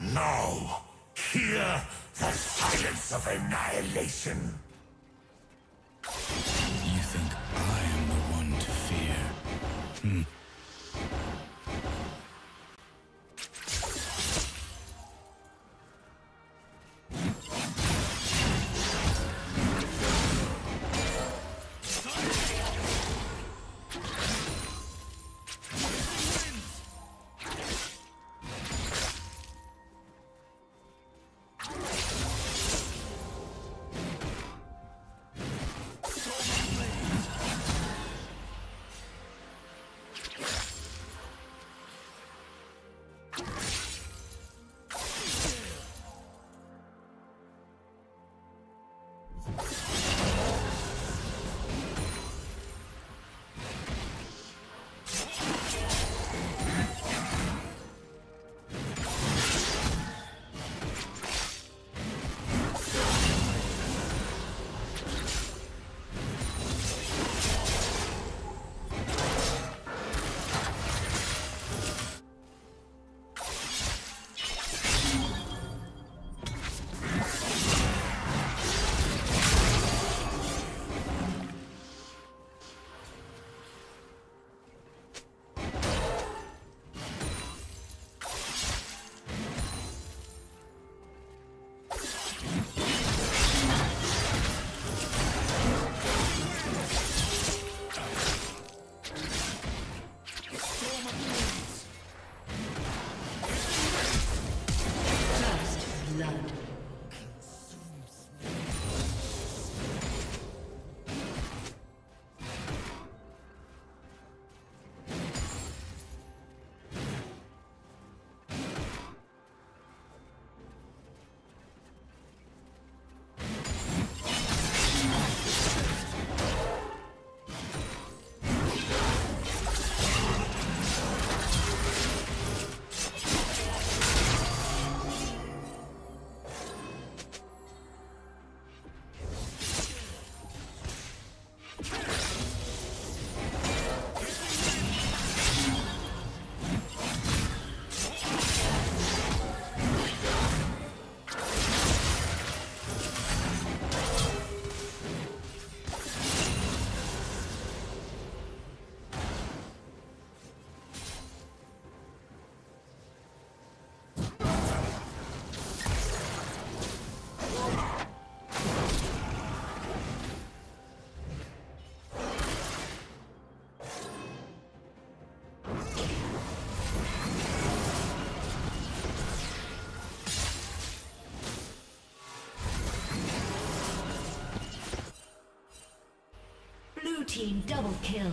Now, hear the silence of annihilation. You think I am the one to fear? Hmm. Team double kill.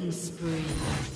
Killing spree.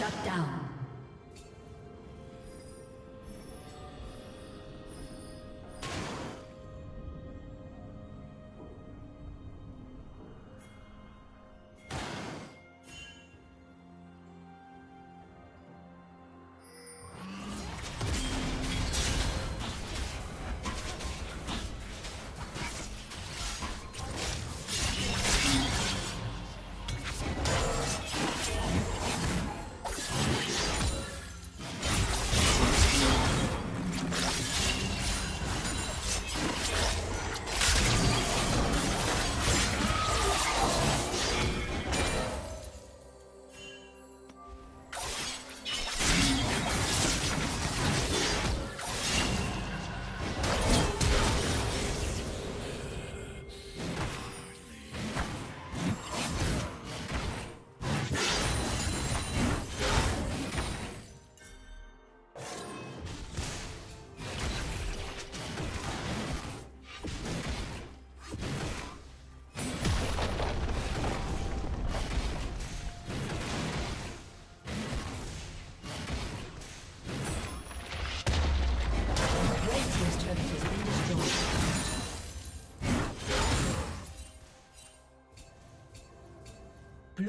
Shut down.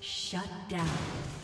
Shut down.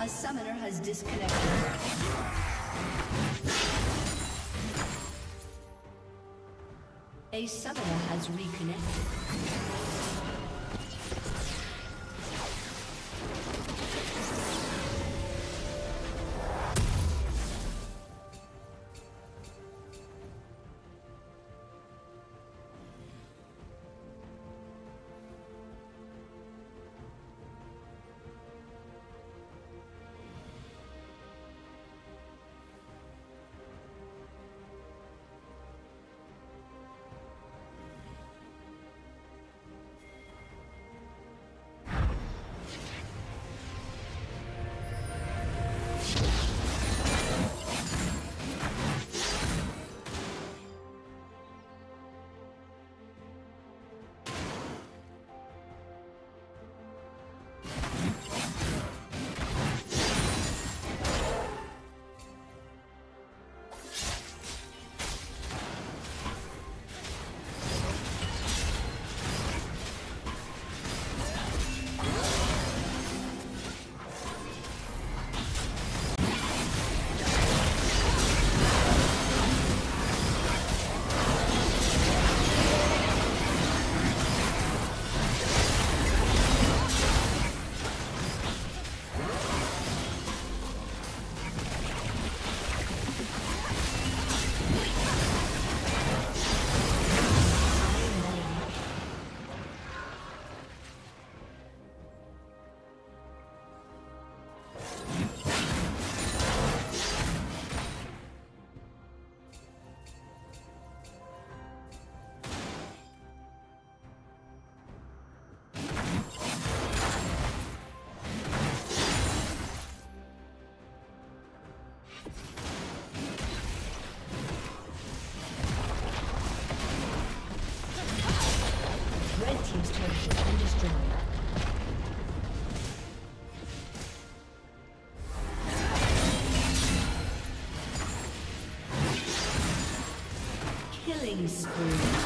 A summoner has disconnected. A summoner has reconnected. killing spree.